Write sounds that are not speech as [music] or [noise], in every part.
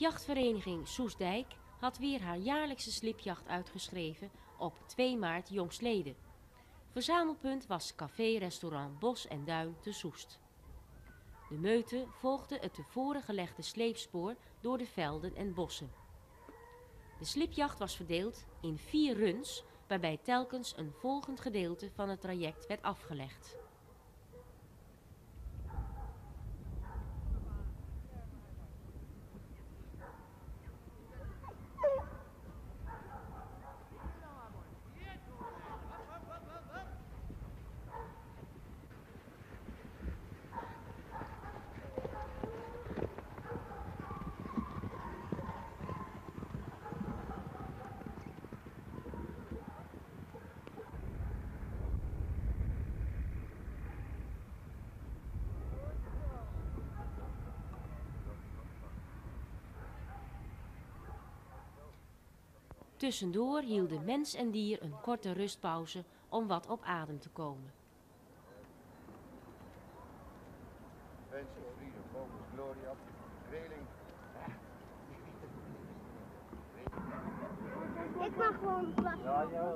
Jachtvereniging Soesdijk had weer haar jaarlijkse slipjacht uitgeschreven op 2 maart jongstleden. Verzamelpunt was café-restaurant Bos en Duin te Soest. De meute volgde het tevoren gelegde sleepspoor door de velden en bossen. De slipjacht was verdeeld in vier runs, waarbij telkens een volgend gedeelte van het traject werd afgelegd. Tussendoor hielden mens en dier een korte rustpauze om wat op adem te komen. Wensen, vrienden, focus, gloria, reling. Ik mag gewoon plassen. Ja, ja.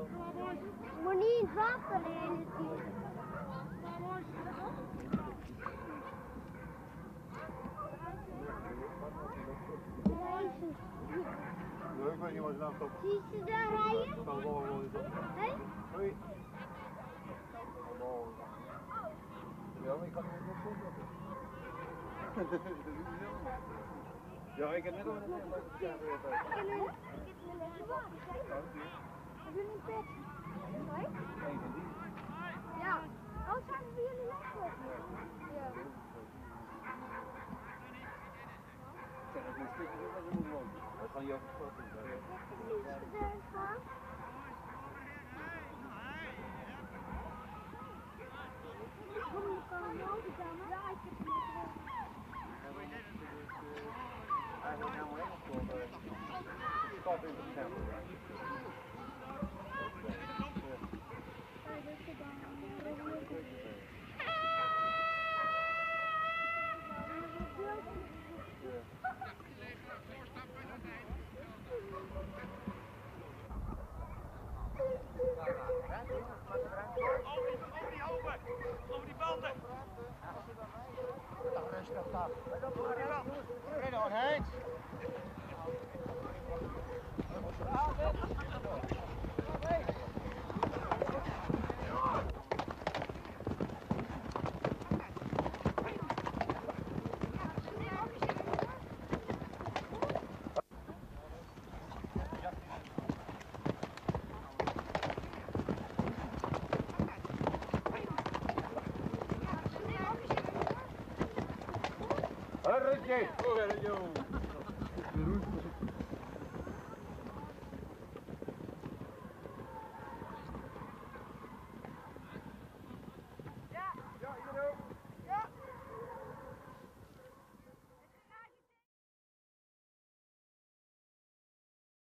Maar niet in het water weet niet wat je nou stopt. Zie je ze daar rijden? Wel wel eens op. Hé? Hoi. Ja, maar ik kan niet [laughs] Ja, ik heb net al een Ik heb een... Een een? Ja. Oh, zijn we jullie lachen? Ja. Dat gesproken zijn. Is ze gaan? Kom, je kan Van Joop Schotten. Stop in September, right? Arreche.